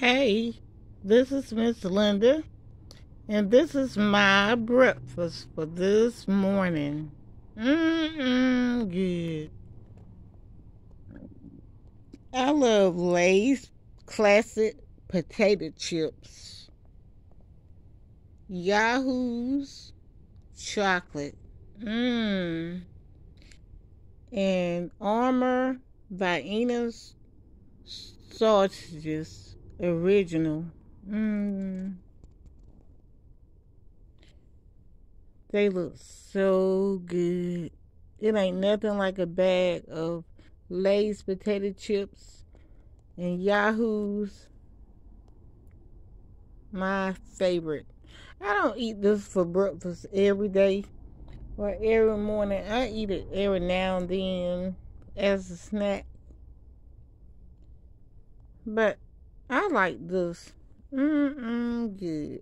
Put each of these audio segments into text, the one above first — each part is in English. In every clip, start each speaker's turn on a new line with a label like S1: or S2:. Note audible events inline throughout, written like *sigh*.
S1: Hey, this is Miss Linda, and this is my breakfast for this morning. Mmm, good. I love Lay's classic potato chips, Yoo-hoo's chocolate, mmm, and Armour Vienna's sausages original. Mm. They look so good. It ain't nothing like a bag of Lay's potato chips and Yoo-hoo's. My favorite. I don't eat this for breakfast every day or every morning. I eat it every now and then as a snack. But I like this. Mm-mm, good.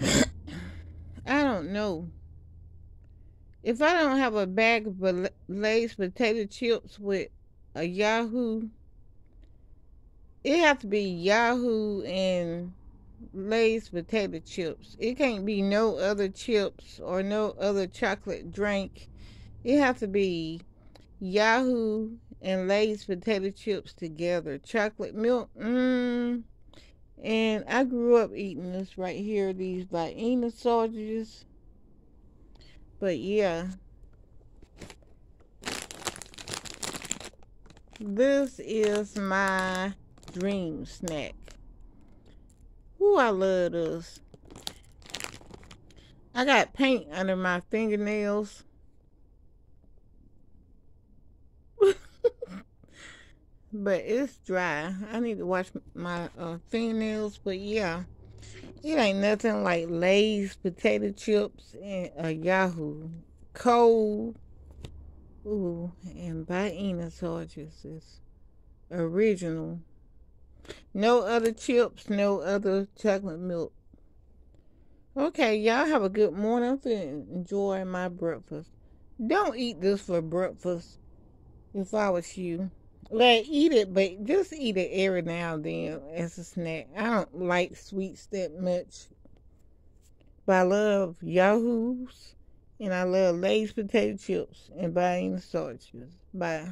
S1: *coughs* I don't know. If I don't have a bag of Lay's potato chips with a Yoo-hoo, it have to be Yoo-hoo and Lay's potato chips. It can't be no other chips or no other chocolate drink. It have to be Yoo-hoo and Lay's potato chips together. Chocolate milk, mmm. And I grew up eating this right here, these Vienna sausages. But yeah. This is my dream snack. Ooh, I love this. I got paint under my fingernails. But it's dry. I need to wash my uh, fingernails, but yeah, it ain't nothing like Lay's potato chips and a uh, Yoo-hoo cold. Ooh, and Vienna sausages is original. No other chips, no other chocolate milk. Okay, y'all have a good morning. I'm enjoy my breakfast. Don't eat this for breakfast if I was you. Like eat it, but just eat it every now and then as a snack. I don't like sweets that much. But I love Yoo-hoo's and I love Lay's potato chips and Vienna sausages. Bye.